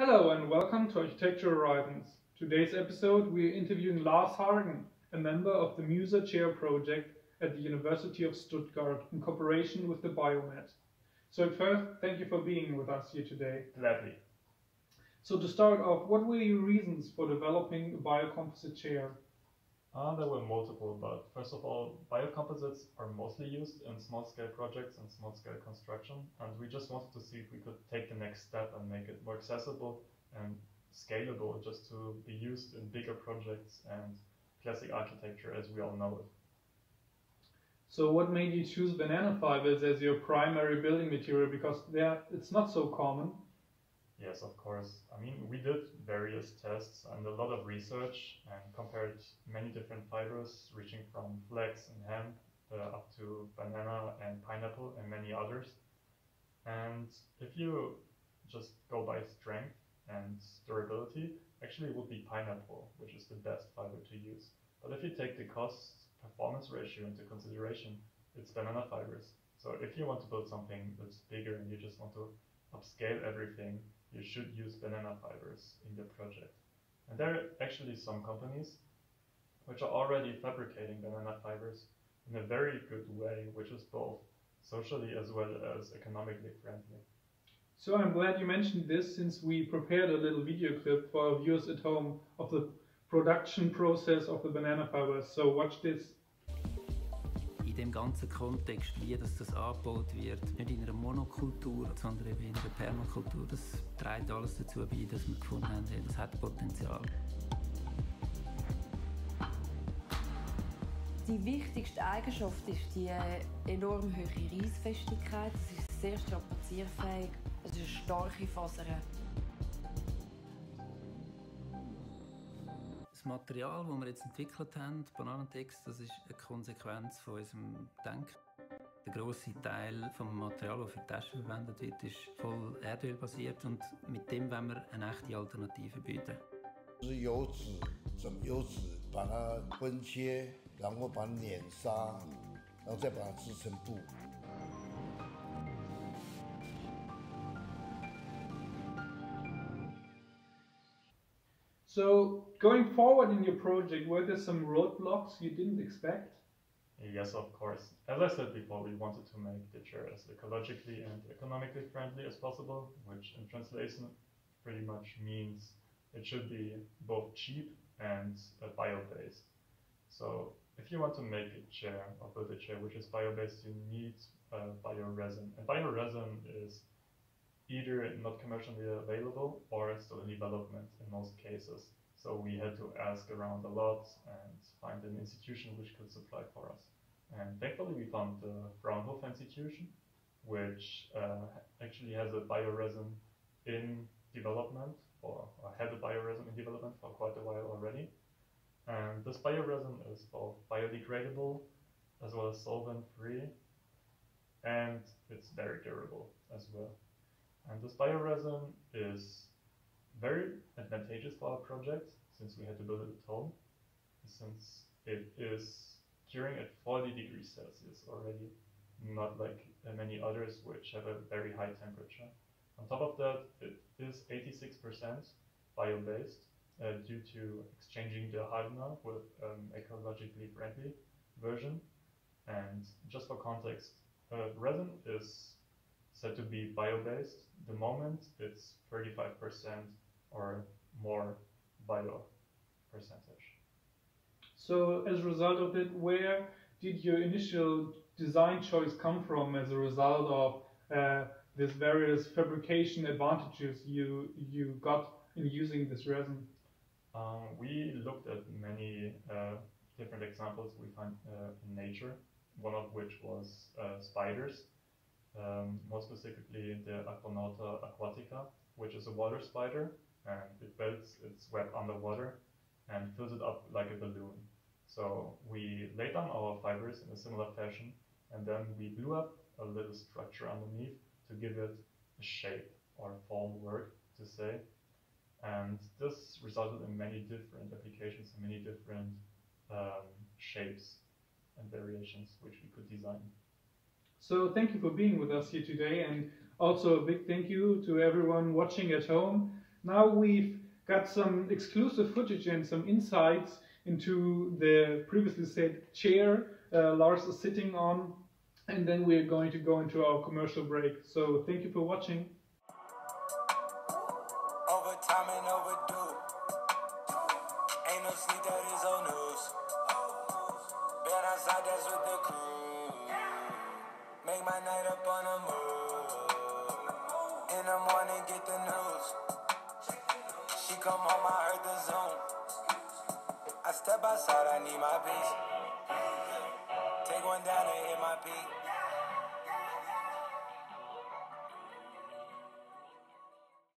Hello and welcome to Architecture Horizons. Today's episode we are interviewing Lars Hagen, a member of the Musa Chair project at the University of Stuttgart in cooperation with the BioMat. So first, thank you for being with us here today. Gladly. So to start off, what were your reasons for developing a biocomposite chair? Uh, there were multiple, but first of all, biocomposites are mostly used in small-scale projects and small-scale construction, and we just wanted to see if we could take the next step and make it more accessible and scalable just to be used in bigger projects and classic architecture as we all know it. So what made you choose banana fibers as your primary building material? Because it's not so common. Yes, of course. I mean, we did various tests and a lot of research and compared many different fibers, reaching from flax and hemp uh, up to banana and pineapple and many others. And if you just go by strength and durability, actually it would be pineapple, which is the best fiber to use. But if you take the cost performance ratio into consideration, it's banana fibers. So if you want to build something that's bigger and you just want to upscale everything, you should use banana fibers in your project. And there are actually some companies which are already fabricating banana fibers in a very good way, which is both socially as well as economically friendly. So I'm glad you mentioned this since we prepared a little video clip for our viewers at home of the production process of the banana fibers. So watch this. Dem ganzen Kontext, wie das, das angebaut wird, nicht in einer Monokultur, sondern eben in einer Permakultur, das trägt alles dazu bei, dass wir gefunden haben, das hat Potenzial. Die wichtigste Eigenschaft ist die enorm hohe Reissfestigkeit. Es ist sehr strapazierfähig. Es ist starke Fasern. Das Material, das wir jetzt entwickelt haben, Bananentext, das ist eine Konsequenz von unserem Denken. Der grosse Teil des Materials, das für die Taschen verwendet wird, ist voll Erdöl basiert und mit dem wollen wir eine echte Alternative bieten. 是油脂，整油脂把它分切，然后把它碾砂，然后再把它制成布。 So going forward in your project, were there some roadblocks you didn't expect? Yes, of course. As I said before, we wanted to make the chair as ecologically and economically friendly as possible, which in translation pretty much means it should be both cheap and bio-based. So if you want to make a chair or build a chair which is bio-based, you need uh, bio-resin. And bio-resin is either not commercially available or still in development in most cases. So we had to ask around a lot and find an institution which could supply for us. And thankfully we found the Fraunhofer institution, which uh, actually has a bioresin in development or, or had a bioresin in development for quite a while already. And this bioresin is both biodegradable as well as solvent free and it's very durable as well. And this bioresin is very advantageous for our project since we had to build it at home, since it is curing at 40 degrees Celsius already, not like many others which have a very high temperature. On top of that, it is 86% bio-based uh, due to exchanging the hardener with um, ecologically friendly version. And just for context, uh, resin is said to be bio-based. The moment it's 35% or more bio percentage. So as a result of it, where did your initial design choice come from as a result of uh, these various fabrication advantages you you got in using this resin? Um, we looked at many uh, different examples we find uh, in nature, one of which was uh, spiders um, more specifically the Argyroneta aquatica, which is a water spider, and it builds its web underwater and fills it up like a balloon. So we laid down our fibers in a similar fashion, and then we blew up a little structure underneath to give it a shape or form work to say. And this resulted in many different applications and many different um, shapes and variations which we could design. So thank you for being with us here today and also a big thank you to everyone watching at home. Now we've got some exclusive footage and some insights into the previously said chair uh, Lars is sitting on, and then we're going to go into our commercial break. So thank you for watching. Outside, that's with the crew. Make my night up on a move. In the morning, get the news. She come home, I heard the Zoom. I step outside, I need my peace. Take one down and hit my peak.